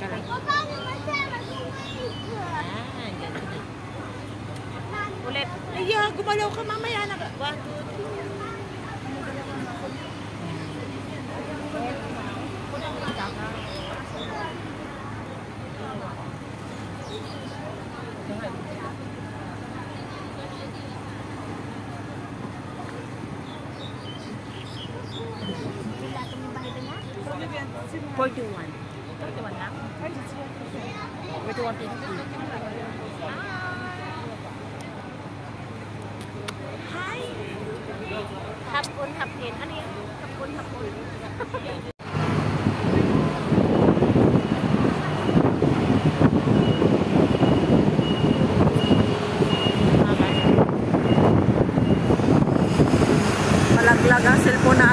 Ganun na. Ulit. Ay, ah, gumalaw ka mamaya na. One, two, three. Forty-one. Forty-one lang? We don't want to Hi. ขับคุณขับเห็นอันนี้ขับคุณขับคุณลักๆ ang cellphone na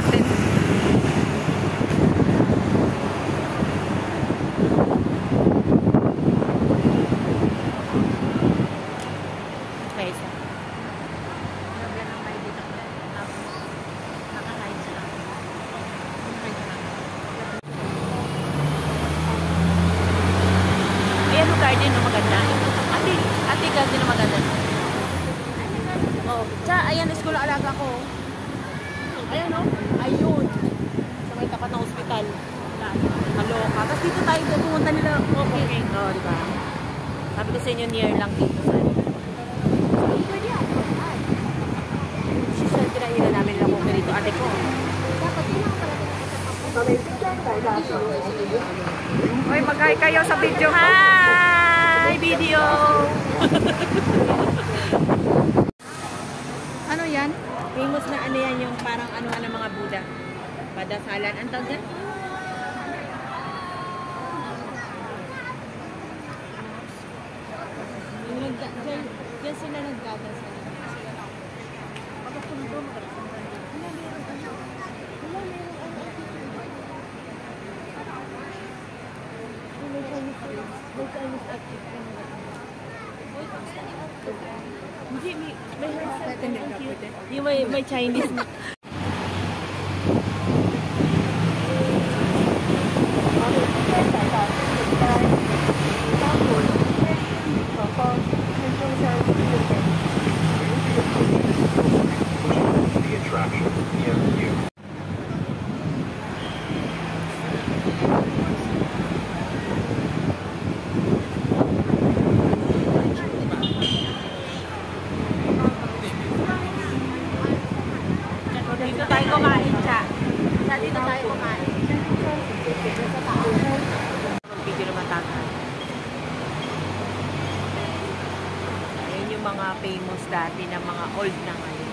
garden na maganda. Oh, tsa, ayan, school na alaga ko. Ayan no, ayun. Sa may tapat ng ospital. Maloka. Tapos dito tayo, pumunta nila. Okay. Oo, di ba? Sabi ko sa inyo, near lang dito sa kinahilan namin lang kung ganito. Ate ko. Hoy, mag-hi kayo sa video ko. Hi! Video! Ano yan? Famous na ano yan, yung parang ano ng mga Buddha. Padasalan. Ang tawag yan? Dyan sila nagdadasal. Hindi, may, may headset. Yung may, may Chinese. the attraction near you. Dito tayo kumain siya. Sa dito tayo kumain. Video naman tatay. Ayan yung mga dati na mga old na ngayon.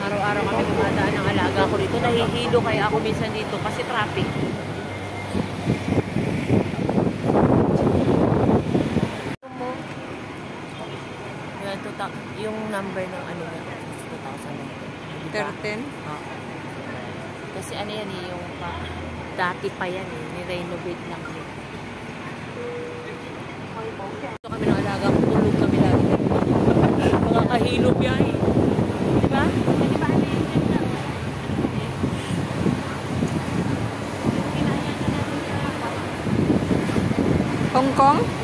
Araw-araw kami dumadaan ng alaga ko dito. Nahihilo kaya ako minsan dito kasi traffic. Yan, tuta- yung number ng ano niya, 2,000. 13? Oo. Kasi ano yan eh, yung pa, dati pa yan eh, ni-renovate lang yun. Ito kami ng alaga tulog kami lagi. Mga kahilop yan eh. Di ba? Di ba ano yung ganda? Hong Kong?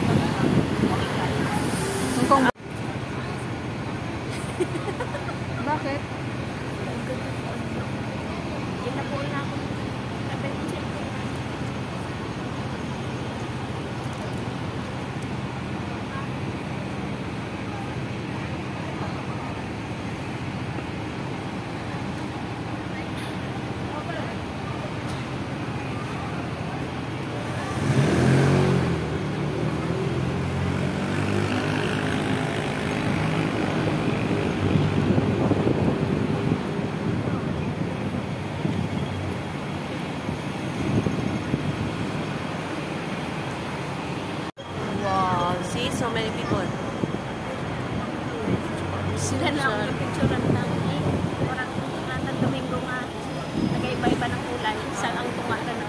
Sila na ako picturean ng eh, orang natang Domingo nga nagaiba-iba ng kulay saan ang tumara na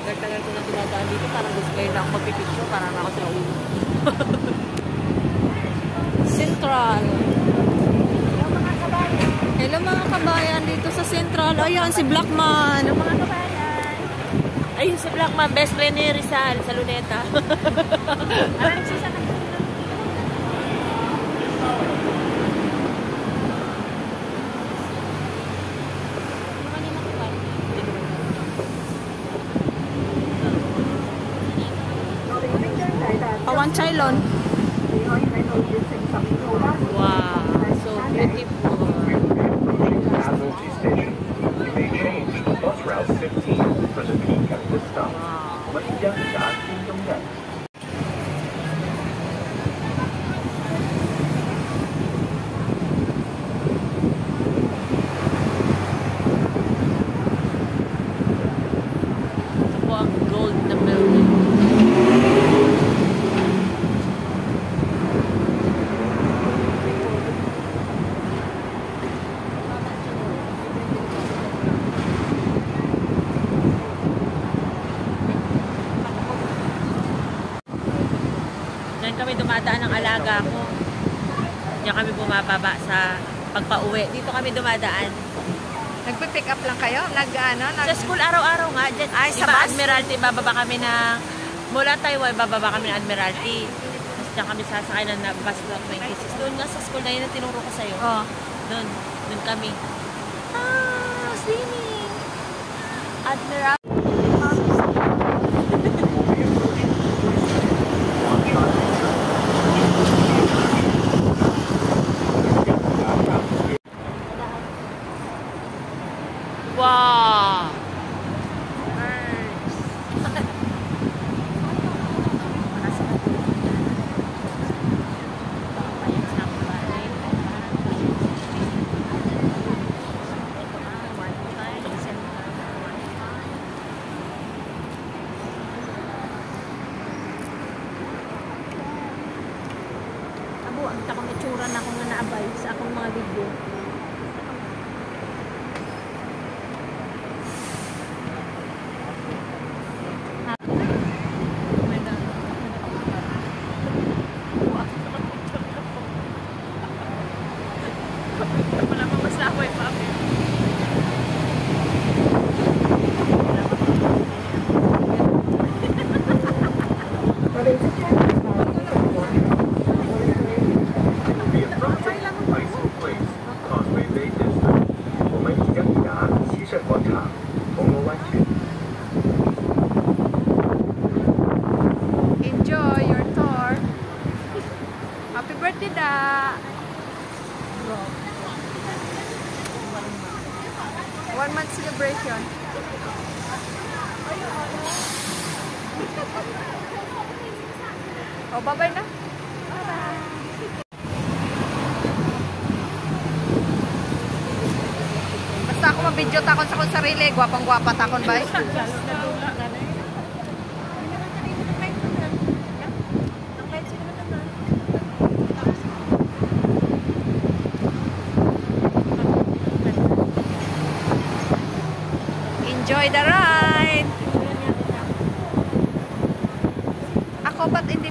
Tagal-tagal ko na pinadaan dito, parang gusto kayo na ako magpipicture, parang ako sa ulo. Central. Hello mga kabayan dito sa Central. Ayan si Blackman. Hello mga kabayan. Ayun si Blackman, best friend ni Rizal sa Luneta. Alam siya sa Pawan Chailon. Wow, 我们即将抵达。Dumadaan ng alaga ko. Diyan kami bumababa sa pagpa-uwi. Dito kami dumadaan. Nagpipick up lang kayo? Nag, ano? Nag, Sa school araw-araw nga, dyan, Ay, sa bus? Admiralty, bababa kami na, mula Taiwan, bababa kami ng Admiralty. Tapos dyan kami sasakay ng na- bus block 26. Doon nga sa school na yun na tinuro ko sa'yo. oh. Doon, doon kami. Ah, swimming! Admiral. Abo, ang takong itsura na ako nga naabay sa akong mga video. Oh, bye-bye na. Basta ako mabidyo takon sa kong sarili, gwapang-gwapa takon ba? Enjoy the ride! Ako,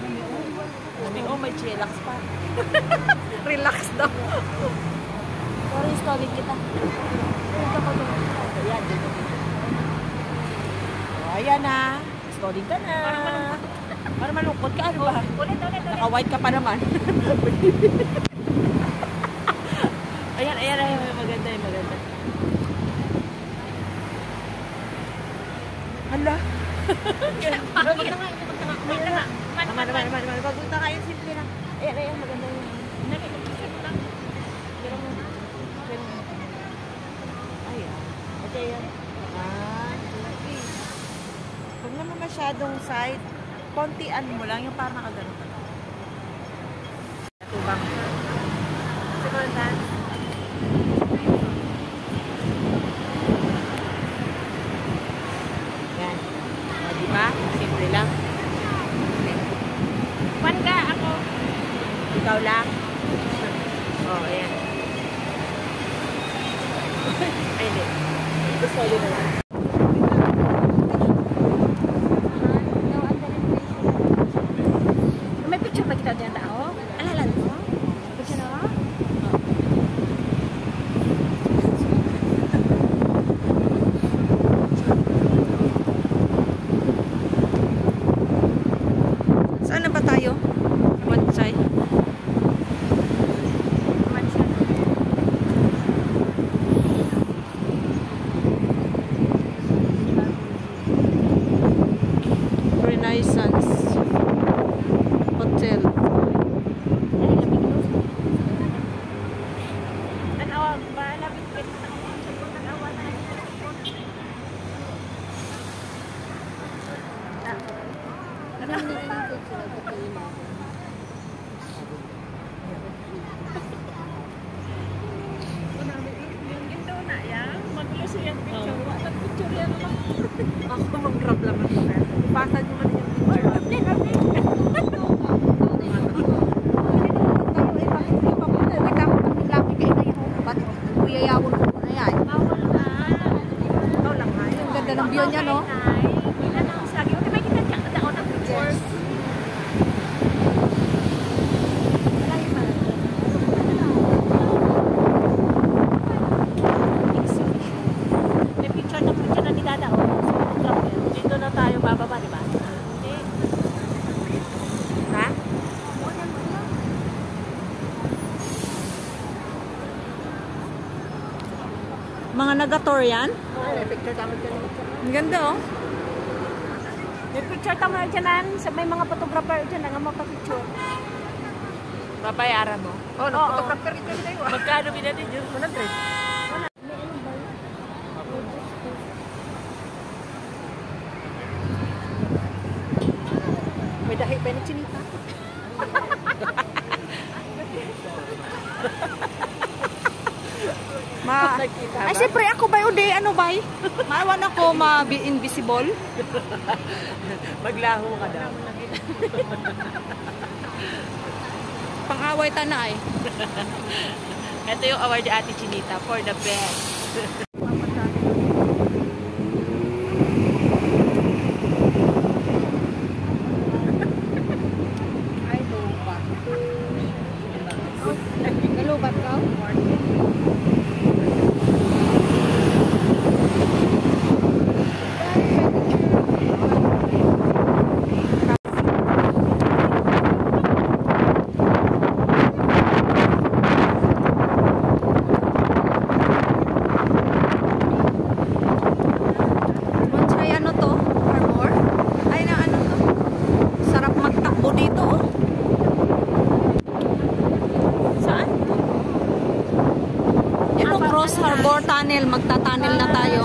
Sabi, oh, may chillax pa. Relax daw. Sorry, story kita. Punta ko doon. Ayan, dito. Oh, ayan na. Story ka na. Para malungkot. Para malungkot ka, ano ba? Ulit, ulit, ulit. Naka-white ka pa naman. ayan, ayan, ayan. Maganda yung maganda. Hala. Bakit na nga, Naman, naman, naman, naman. Pagpunta kayo, simple lang. Ayan, ayan, maganda okay. Huwag naman masyadong side. Kontian mo lang, yung parang nakagano ka. pa. Second dance. Yan. O, di ba? Simple lang. One ka ako. Ikaw lang. Oh, ayan. Ay, hindi. Gusto yun na lang. May picture ba kita diyan tao? Alala mo? Picture na? Saan na ba tayo? Mansay. Renaissance Hotel. Tanawa ba? Labit ka. Tanawa na. Ito na yan. Mag-iso yan picture. Wala picture yan lang. Ako mag-grab lang ako. Ipasa niyo man yung picture. Bawal na. Ikaw lang ha. Ang ganda ng view niya, no? Ilan ang lagi. Okay, may kita siya. Daon ang picture. May picture na picture na ni Dada, oh. Sa photograph niya. Dito na tayo bababa, di ba? Hindi. Ha? Mga? Oo, may picture tama dyan. Ang ganda oh. May picture tama dyan. Sa may mga photographer dyan nga magpa-picture. Babayaran mo. Oh, nag-photographer ito tayo. Magkano binatid yun? 100. May dahi pa ni Chinita. Ma Nakita Ay, ba? siyempre ako ba udi ano ba? Maawan ako ma-be invisible. Maglaho ka daw. Pang-away ta na eh. Ito yung award ni Ate Chinita for the best. Cross Harbor Tunnel. Magta-tunnel na tayo.